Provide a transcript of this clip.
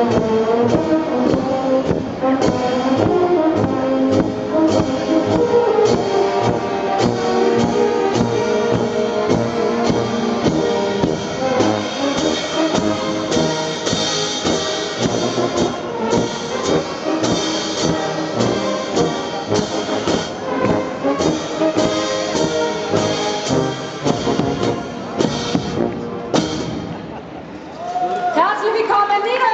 Música conmigo